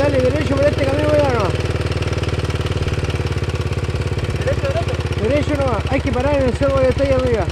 dale derecho por este camino voy nomás. Derecho, derecho. Derecho nomás. Hay que parar en el cerro que está ahí arriba.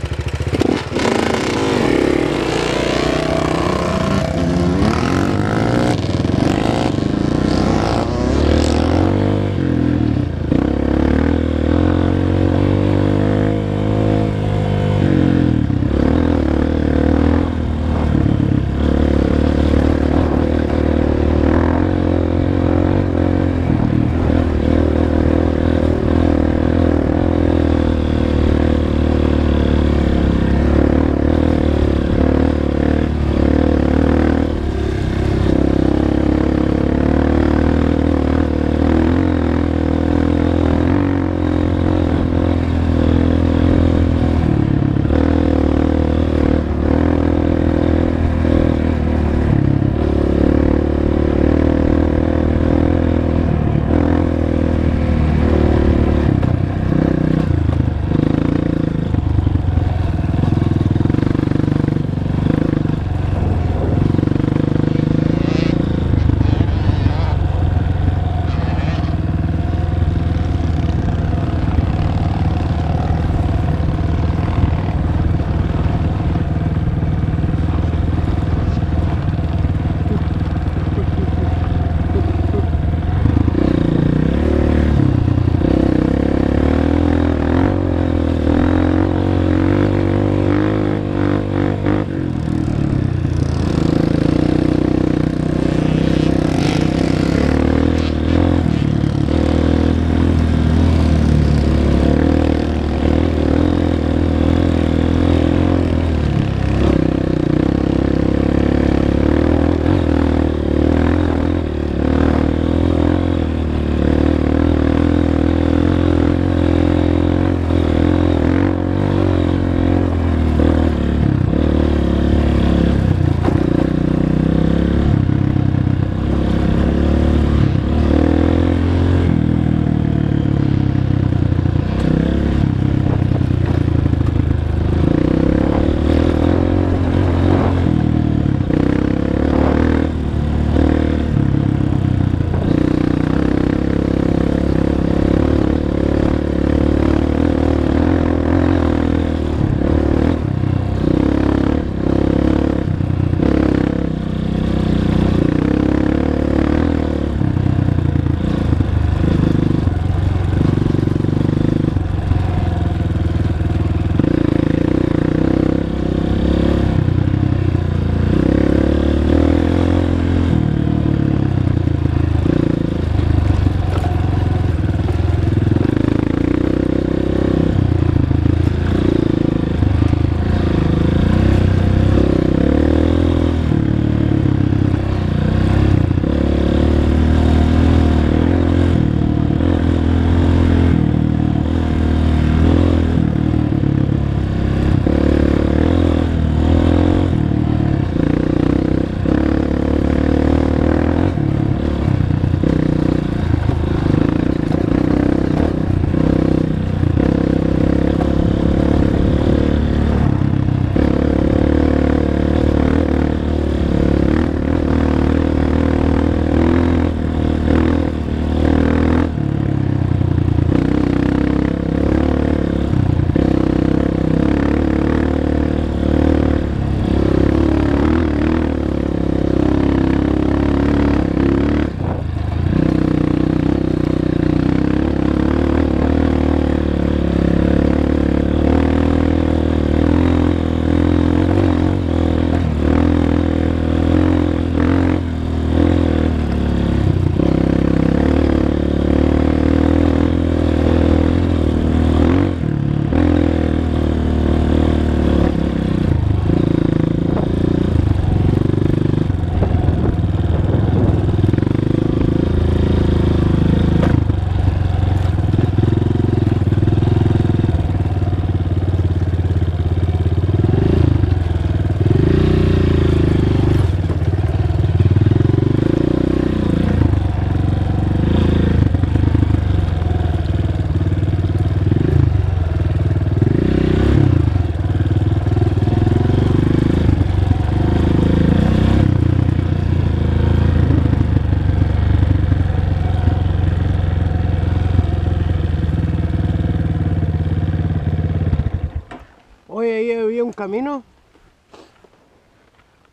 Camino.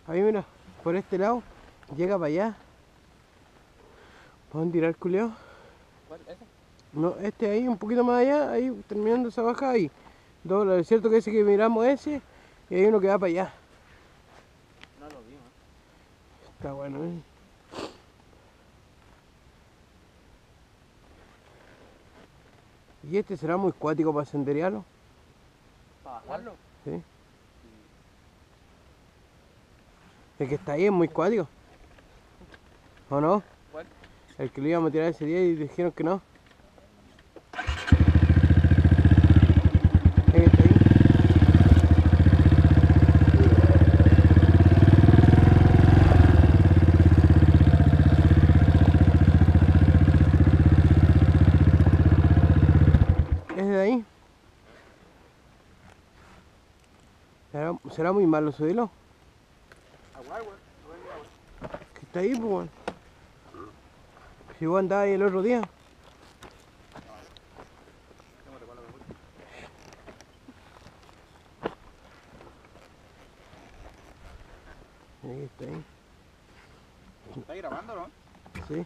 Ahí mira, por este lado. Llega para allá. ¿Vamos a tirar culiao? ¿Cuál? ¿Ese? No, este ahí, un poquito más allá, ahí terminando esa baja ahí. Dobla, es cierto que ese que miramos ese, y hay uno que va para allá. No lo vi, ¿eh? Está bueno, ¿eh? Y este será muy cuático para senderearlo, ¿sí? El que está ahí es muy cuático. ¿O no? ¿Cuál? El que lo íbamos a tirar ese día y dijeron que no. El que está ahí. ¿Es de ahí? ¿Será, será muy malo subirlo? Que está ahí, pues. Si vos andabas ahí el otro día. Ahí está ahí. ¿Está grabando, no? Sí.